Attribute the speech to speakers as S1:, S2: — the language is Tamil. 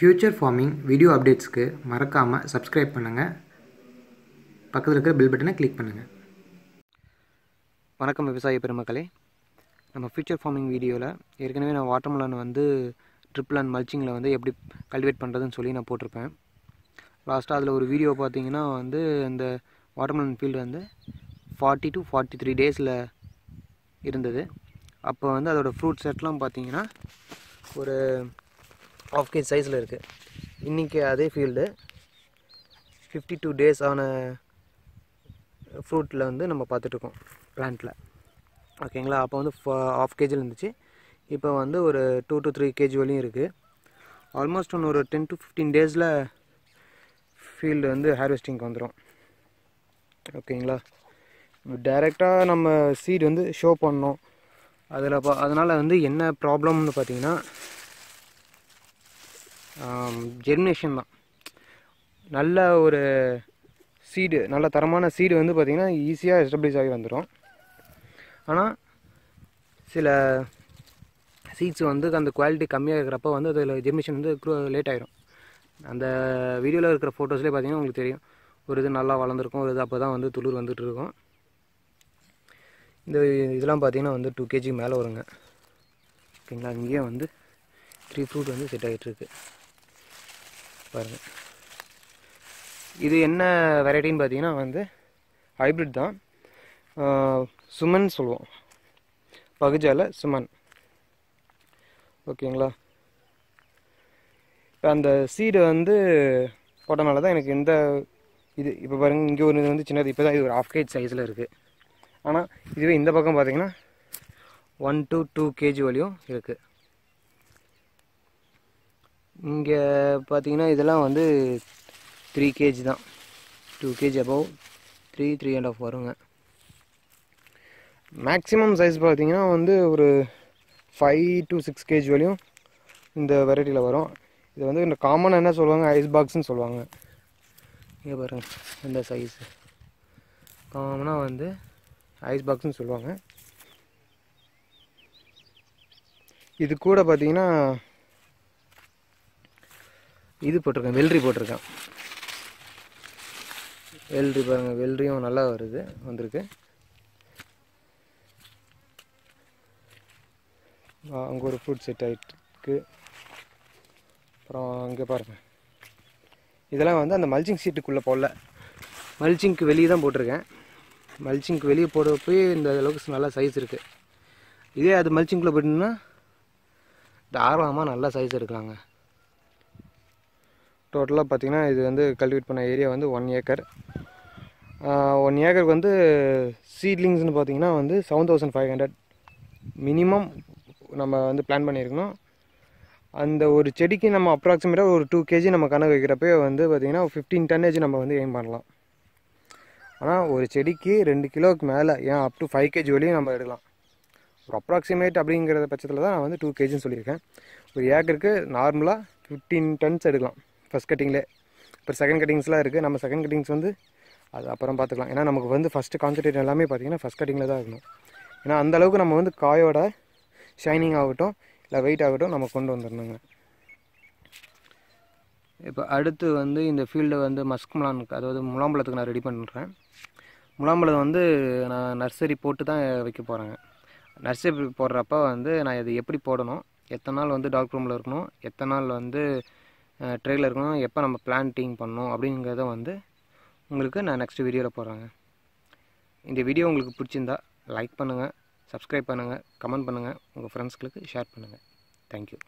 S1: ஃப்யூச்சர் ஃபார்மிங் வீடியோ அப்டேட்ஸ்க்கு மறக்காமல் சப்ஸ்கிரைப் பண்ணுங்கள் பக்கத்தில் இருக்கிற பில் பட்டனை கிளிக் பண்ணுங்கள்
S2: வணக்கம் விவசாய பெருமக்களே. நம்ம ஃபியூச்சர் ஃபார்மிங் வீடியோவில் ஏற்கனவே நான் வாட்டர்மலன் வந்து ட்ரிப்பிள் அண்ட் மல்ச்சிங்கில் வந்து எப்படி கல்டிவேட் பண்ணுறதுன்னு சொல்லி நான் போட்டிருப்பேன். லாஸ்ட்டாக அதில் ஒரு வீடியோ பார்த்தீங்கன்னா வந்து அந்த வாட்டர்மலன் ஃபீல்டு வந்து ஃபார்ட்டி டு ஃபார்ட்டி த்ரீ டேஸில் இருந்தது. அப்போ வந்து அதோடய ஃப்ரூட் செட்லாம் பார்த்தீங்கன்னா ஒரு ஆஃப் கேஜ் சைஸில் இருக்குது இன்றைக்கி அதே ஃபீல்டு ஃபிஃப்டி டூ டேஸ் ஆன ஃப்ரூட்டில் வந்து நம்ம பார்த்துட்ருக்கோம் பிளான்ட்டில் ஓகேங்களா அப்போ வந்து ஆஃப் கேஜில் இருந்துச்சு. இப்போ வந்து ஒரு டூ டு த்ரீ கேஜி வரையும் இருக்குது ஆல்மோஸ்ட் ஒன்று ஒரு டென் டு ஃபிஃப்டீன் டேஸில் ஃபீல்டு வந்து ஹார்வெஸ்டிங்க்கு வந்துடும் ஓகேங்களா டைரெக்டாக நம்ம சீட் வந்து ஷோ பண்ணோம் அதில் பா அதனால் வந்து என்ன ப்ராப்ளம்னு பார்த்தீங்கன்னா ஜெர்மினேஷன் தான். நல்ல ஒரு சீடு நல்ல தரமான சீடு வந்து பார்த்திங்கன்னா ஈஸியாக எஸ்டப்ளிஷ் ஆகி வந்துடும் ஆனால் சில சீட்ஸ் வந்து அந்த குவாலிட்டி கம்மியாக இருக்கிறப்ப வந்து அதில் ஜெர்மினேஷன் வந்து லேட் ஆகிடும் அந்த வீடியோவில் இருக்கிற ஃபோட்டோஸ்லேயே பார்த்தீங்கன்னா உங்களுக்கு தெரியும். ஒரு இது நல்லா வளர்ந்துருக்கும் ஒரு இது அப்போ தான் வந்து துளிர் வந்துட்டு இருக்கும். இந்த இதெல்லாம் பார்த்தீங்கன்னா வந்து டூ கேஜி மேலே வருங்க. ஓகேங்களா? இங்கேயே வந்து த்ரீ ஃப்ரூட் வந்து செட் ஆகிட்டுருக்கு பாருங்கள் இது என்ன வெரைட்டின்னு பார்த்தீங்கன்னா வந்து ஹைப்ரிட் தான். சுமன் சொல்லுவோம். பகுஜால சுமன். ஓகேங்களா? இப்போ அந்த சீடு வந்து போட்டனால தான் எனக்கு இந்த இது இப்போ பாருங்கள் இங்கே ஒரு இது வந்து சின்னது இப்போ தான் இது ஒரு ஆஃப் கேஜ் சைஸில் இருக்குது ஆனால் இதுவே இந்த பக்கம் பார்த்தீங்கன்னா ஒன் டு டூ கேஜி வரையும் இருக்குது இங்கே பார்த்தீங்கன்னா இதெல்லாம் வந்து த்ரீ கேஜி தான். Two KG above three three and half வருங்க. மேக்ஸிமம் சைஸ் பார்த்தீங்கன்னா வந்து ஒரு ஃபைவ் டு சிக்ஸ் கேஜி வரையும் இந்த வெரைட்டியில் வரும். இது வந்து இந்த காமனாக என்ன சொல்லுவாங்க? ஐஸ் பாக்ஸ்னு சொல்லுவாங்க. இங்கே பாருங்க இந்த சைஸு காமனாக வந்து ஐஸ் பாக்ஸ்னு சொல்லுவாங்க. இது கூட பார்த்தீங்கன்னா இது போட்டிருக்கேன் வெள்ளரி போட்டிருக்கேன். வெள்ளரி பாருங்கள் வெள்ளரியும் நல்லா வருது வந்திருக்கு. அங்கே ஒரு ஃப்ரூட் செட் ஆகிட்டுருக்கு அப்புறம் அங்கே பாருங்கள் இதெல்லாம் வந்து அந்த மல்ச்சிங் சீட்டுக்குள்ளே போடல. மல்ச்சிங்க்கு வெளியே தான் போட்டிருக்கேன். மல்ச்சிங்க்கு வெளியே போடுறப்போ இந்த அளவுக்கு நல்லா சைஸ் இருக்குது இதே அது மல்ச்சிங்குள்ளே போயிட்டுன்னா தாராளமாக நல்லா சைஸ் எடுக்கலாங்க. டோட்டலாக பார்த்தீங்கன்னா இது வந்து கல்டிவேட் பண்ண ஏரியா வந்து ஒன் ஏக்கர் ஒன் ஏக்கருக்கு வந்து சீட்லிங்ஸ்னு பார்த்தீங்கன்னா வந்து seven thousand five hundred minimum நம்ம வந்து பிளான் பண்ணியிருக்கணும். அந்த ஒரு செடிக்கு நம்ம அப்ராக்சிமேட்டாக ஒரு டூ கேஜி நம்ம கணக்கு வைக்கிறப்பே வந்து பார்த்திங்கன்னா ஃபிஃப்டீன் டன்னேஜ் நம்ம வந்து எய்ம் பண்ணலாம். ஆனால் ஒரு செடிக்கு ரெண்டு கிலோவுக்கு மேலே ஏன் அப் டு ஃபைவ் கேஜி வரையும் நம்ம எடுக்கலாம். ஒரு அப்ராக்சிமேட் அப்படிங்கிற பட்சத்தில் தான் நான் வந்து டூ கேஜின்னு சொல்லியிருக்கேன். ஒரு ஏக்கருக்கு நார்மலாக ஃபிஃப்டீன் டன்ஸ் எடுக்கலாம். ஃபஸ்ட் கட்டிங்லே இப்போ செகண்ட் கட்டிங்ஸ்லாம் இருக்குது நம்ம செகண்ட் கட்டிங்ஸ் வந்து அது அப்புறம் பார்த்துக்கலாம். ஏன்னா நமக்கு வந்து ஃபஸ்ட்டு கான்சன்ட்ரேட் எல்லாமே பார்த்திங்கன்னா ஃபஸ்ட் கட்டிங்கில் தான் இருக்கணும். ஏன்னா அந்தளவுக்கு நம்ம வந்து காயோட ஷைனிங் ஆகட்டும் இல்லை வெயிட் ஆகட்டும் நம்ம கொண்டு வந்துடணுங்க. இப்போ அடுத்து வந்து இந்த ஃபீல்டை வந்து மஸ்க் முலானுக்கு அதாவது முலாம்பழத்துக்கு நான் ரெடி பண்ணுறேன் முலாம்பழம் வந்து நான் நர்சரி போட்டு தான் வைக்க போகிறேங்க நர்சரி போடுறப்ப வந்து நான் இது எப்படி போடணும்? எத்தனை நாள் வந்து டார்க் ரூமில் இருக்கணும்? எத்தனை நாள் வந்து ட்ரெய்லருக்கும் இருக்கணும். எப்போ நம்ம பிளான்டிங் பண்ணணும் அப்படிங்கிறத வந்து உங்களுக்கு நான் நெக்ஸ்ட் வீடியோவில் போடுறேங்க. இந்த வீடியோ உங்களுக்கு பிடிச்சிருந்தா லைக் பண்ணுங்கள் சப்ஸ்கிரைப் பண்ணுங்கள் கமெண்ட் பண்ணுங்கள் உங்கள் ஃப்ரெண்ட்ஸ்களுக்கு ஷேர் பண்ணுங்கள் தேங்க்யூ